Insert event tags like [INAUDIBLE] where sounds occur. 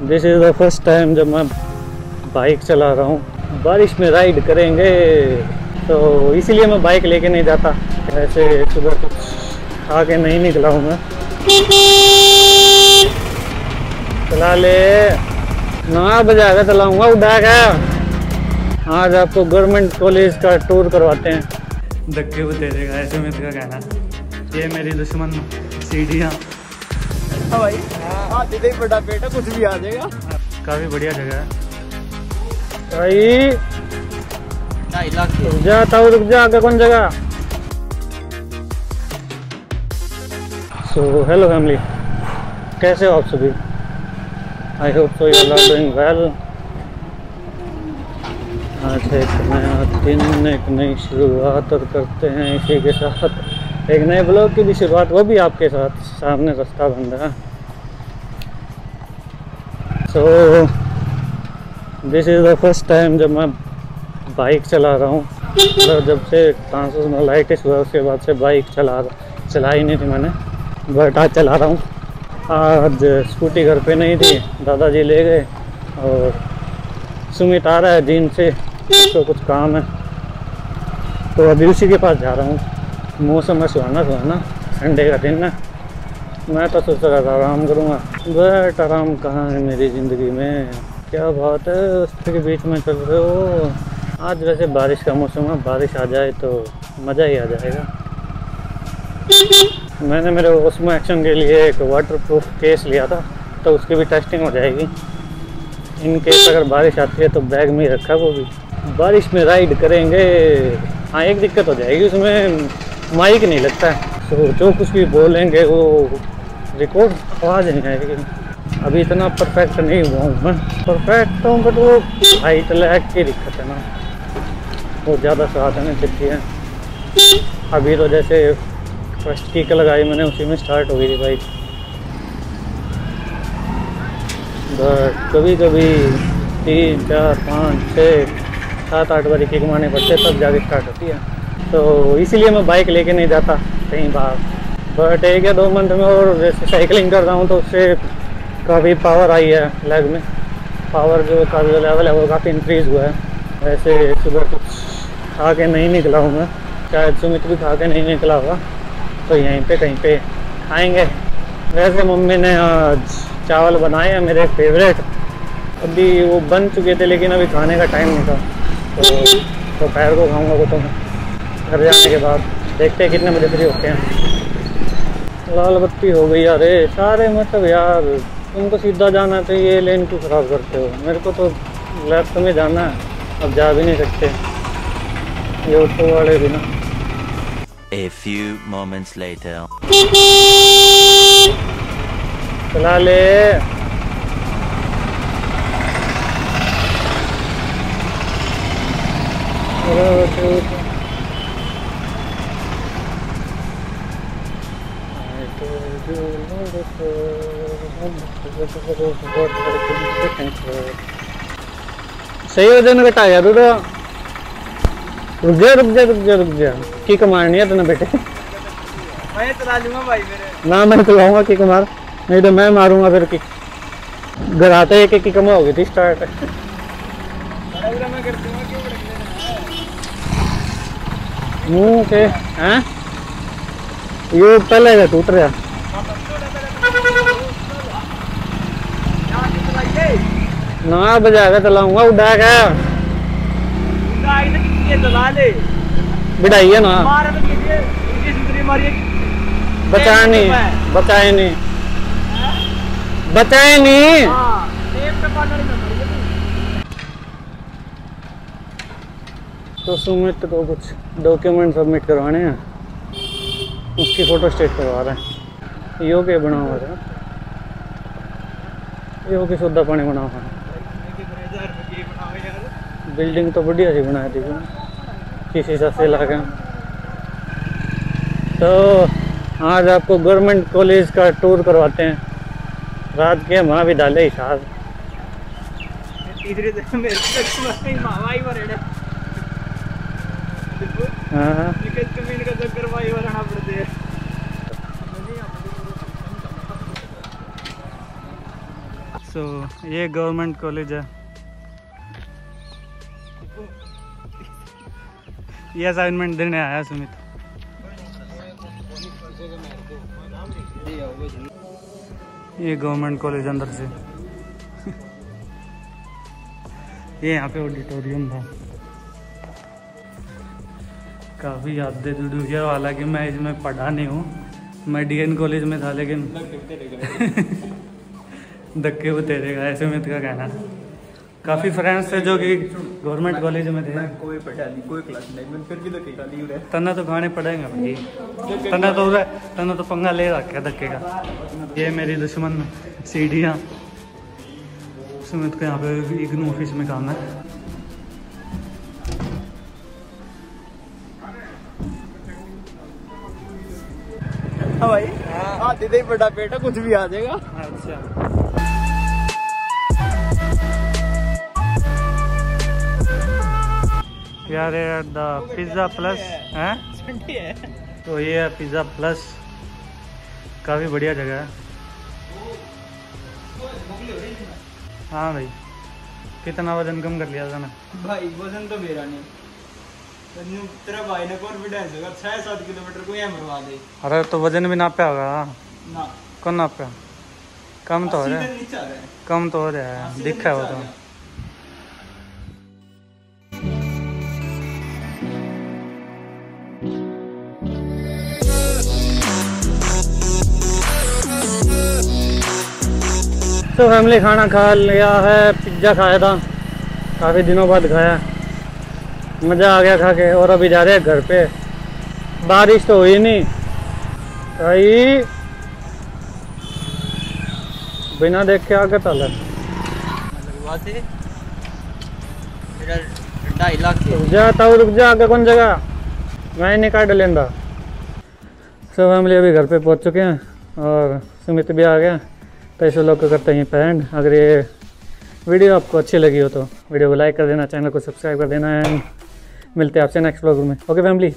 This is the first time जब मैं bike चला रहा हूँ। बारिश में राइड करेंगे तो इसीलिए मैं बाइक लेके नहीं जाता। ऐसे सुबह कुछ आगे नहीं निकला हूँ मैं। चला ले। नौ बजा के चलाऊँगा उड़ा का। आज आपको गवर्नमेंट कॉलेज का टूर करवाते हैं। धक्के दे देगा, ऐसे में इसका कहना। ये मेरी दुश्मन सीढ़ियाँ। हाँ भाई। हाँ दीदी बड़ा बेटा कुछ भी आ जाएगा। काफ़ी बढ़िया जगह है। भाई रुक जा ताऊ रुक जा आगे कौन जगह? सो हेलो फैमिली कैसे हो आप सभी? I hope so you are doing well आज एक नया दिन एक नई शुरुआत और करते हैं इसी के साथ। एक नए ब्लॉग की भी शुरुआत वो भी आपके साथ सामने रास्ता बन रहा है so this is the first time जब मैं बाइक चला रहा हूँ। मतलब जब से ट्रांसलाइटिस हुआ उसके बाद से बाइक चला चला ही नहीं थी मैंने बट आज चला रहा हूँ। आज स्कूटी घर पे नहीं थी, दादाजी ले गए और सुमित आ रहा है दिन से, उसको कुछ काम है। तो अभी उसी के पास जा रहा हूँ। मौसम है सुहाना सुहाना संडे का दिन है। मैं तो सोच रहा था आराम करूँगा। बट आराम कहाँ है मेरी ज़िंदगी में? क्या बात है? उसके बीच में चल रहे हो। आज वैसे बारिश का मौसम है, बारिश आ जाए तो मज़ा ही आ जाएगा। मैंने मेरे उसमें एक्शन के लिए एक वाटर प्रूफ केस लिया था तो उसकी भी टेस्टिंग हो जाएगी। इन केस अगर बारिश आती है तो बैग में रखा वो भी। बारिश में राइड करेंगे। हाँ एक दिक्कत हो जाएगी उसमें। माइक नहीं लगता है। तो जो कुछ भी बोलेंगे वो। रिकॉर्ड आवाज़ नहीं है लेकिन अभी इतना परफेक्ट नहीं हुआ हूँ मैं। परफेक्ट तो बट वो हाइट लैग की दिक्कत है ना। वो ज़्यादा साथ नहीं सकती है। अभी तो जैसे फ़र्स्ट किक लगाई मैंने, उसी में स्टार्ट हो गई थी बाइक बट कभी कभी तीन, चार, पाँच छः सात, आठ बारी किक मारने पड़ते तब जाके स्टार्ट होती है। तो इसीलिए मैं बाइक लेके नहीं जाता, कहीं बाहर। बट एक या दो मंथ में और जैसे साइकिलिंग कर रहा हूँ तो उससे काफ़ी पावर आई है लेग में। पावर जो काफ़ी जो लेवल है, वो काफ़ी इंक्रीज़ हुआ है। वैसे सुबह कुछ खा के नहीं निकला हूँ मैं। शायद सुमित भी खा के नहीं निकला होगा। तो यहीं पे कहीं पे खाएँगे वैसे मम्मी ने आज चावल बनाए हैं, मेरे फेवरेट अभी वो बन चुके थे, लेकिन अभी खाने का टाइम नहीं था। तो दोपहर तो को खाऊँगा वो तो घर जाने के बाद देखते हैं कितने बजे फ्री होते हैं। लाल बत्ती हो गई अरे सारे मतलब यार तुमको सीधा जाना चाहिए तो ये लेन क्यों ख़राब करते हो? मेरे को तो लेफ़्ट में जाना है अब जा भी नहीं सकते। ये ऑटो वाले भी ना। A few moments later. [LAUGHS] चला ले। सही वज़न घटाया तू तो रुक जा रुक जा रुक जा रुक जा। की कमानी है तेने बेटे? मैं चला लूँगा भाई मेरे। ना मैं चलाऊँगा किक मार नहीं तो मैं मारूँगा फिर किक घर आते एक एक किक में हो गई थी स्टार्ट मुँह के हैं? ये पहले का टूट रहा। ना बजा के चलाऊँगा उड़ा के बिठाई है ना बचाए नहीं बचाए नहीं बचाए नहीं तो सुमित को कुछ डॉक्यूमेंट सबमिट करवाने हैं उसकी फ़ोटो स्टेट करवा रहे हैं यो के बना हुआ है यो की सौदा पानी बना हुआ है बिल्डिंग तो बढ़िया सी बनाई थी किसी सा से लगा तो आज आपको गवर्नमेंट कॉलेज का टूर करवाते हैं। रात के महाविद्यालय हिसाब मामा ही हाँ सो सो ये गवर्नमेंट कॉलेज है। ये असाइनमेंट देने आया सुमित। ये गवर्नमेंट कॉलेज अंदर से। ये यहाँ पे ऑडिटोरियम था काफ़ी यादें जुड़ी हुई है, हालाँकि मैं इसमें पढ़ा नहीं हूँ। मैं डीएन कॉलेज में था, लेकिन [LAUGHS] धक्के वो तेरेगा ऐसे में का कहना। काफ़ी फ्रेंड्स थे जो कि गवर्नमेंट कॉलेज में थे। कोई पढ़ा नहीं कोई क्लास नहीं फिर भी तो टिका ली रहे तना तो खाने पड़ेंगे भाई। तना तो तना तो पंगा ले रखा धक्के का। ये मेरी दुश्मन सीढ़ियाँ। सुमित को यहाँ पे इग्नू ऑफ़िस में काम है। हाँ भाई। हाँ दीदी ही बड़ा पेट है कुछ भी आ जाएगा। अच्छा। यार द पिज़्ज़ा प्लस हैं? तो ये है पिज़्ज़ा प्लस। काफ़ी बढ़िया जगह है। हाँ भाई कितना वज़न कम कर लिया था ना? भाई वज़न तो मेरा नहीं। तो तेरा भाई ने कॉन्फिडेंस होगा छह सात किलोमीटर को यहाँ मरवा दे। अरे तो वज़न भी नापा होगा। ना। कौन नापा? कम तो हो रहा है। रहा है। कम तो हो रहा है। दिखा है वो तो। तो फैमिली खाना खा लिया है, पिज़्ज़ा खाया था। काफ़ी दिनों बाद खाया। मज़ा आ गया खा के, और अभी जा रहे हैं घर पे। बारिश तो हुई नहीं। भाई, बिना देख के आगे दे मेरा रुक जा रुक जा, आगे कौन जगह? मैं नहीं काट लेंदा। सब फैमिली अभी घर पे पहुँच चुके हैं, और सुमित भी आ गया। तो इस लोग करते हैं पैंड अगर ये वीडियो आपको अच्छी लगी हो तो वीडियो को लाइक कर देना चैनल को सब्सक्राइब कर देना एंड मिलते हैं आपसे नेक्स्ट ब्लॉग में। Okay family